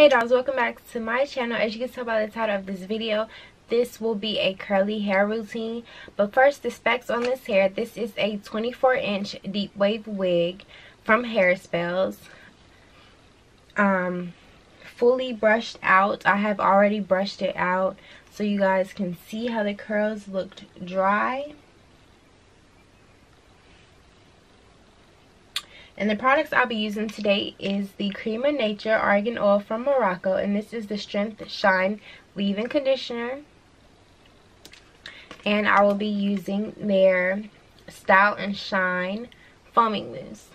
Hey dolls, welcome back to my channel. As you can tell by the title of this video, this will be a curly hair routine. But first, the specs on this hair. This is a 24 inch deep wave wig from Hairspells. Um, fully brushed out. I have already brushed it out so you guys can see how the curls looked dry. And the products I'll be using today is the Cream of Nature Argan Oil from Morocco. And this is the Strength Shine Leave-In Conditioner. And I will be using their Style and Shine Foaming Mousse.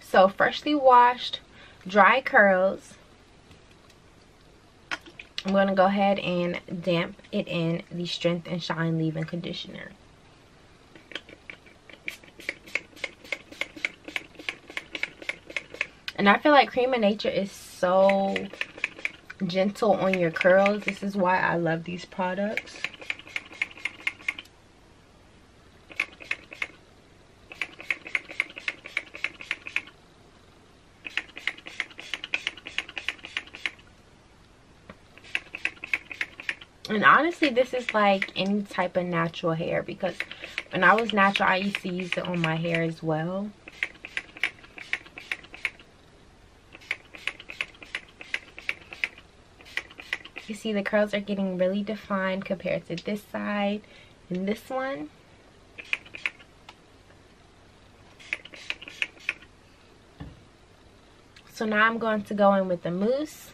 So freshly washed, dry curls. I'm going to go ahead and damp it in the Strength and Shine Leave-In Conditioner. And I feel like Cream of Nature is so gentle on your curls. This is why I love these products. And honestly, this is like any type of natural hair because when I was natural, I used to use it on my hair as well. You see the curls are getting really defined compared to this side and this one. So now I'm going to go in with the mousse.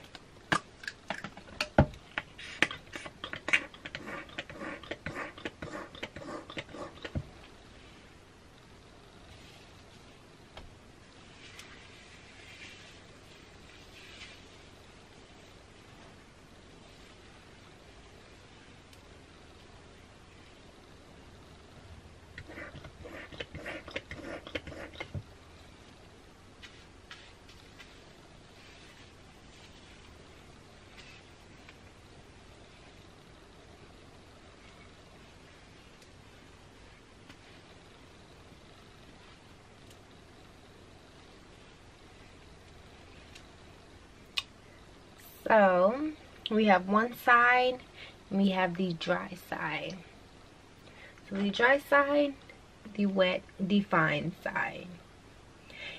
So we have one side and we have the dry side. So the dry side, the wet, defined side.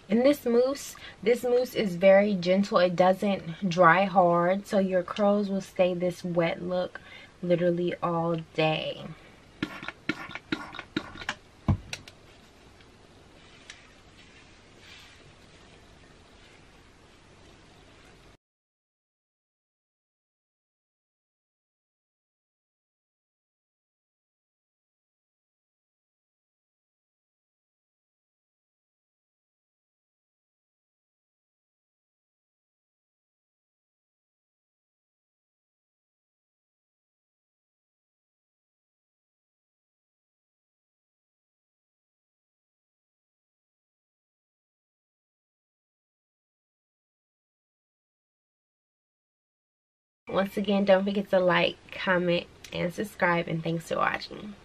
And this mousse, this mousse is very gentle. It doesn't dry hard. So your curls will stay this wet look literally all day. Once again, don't forget to like, comment, and subscribe. And thanks for watching.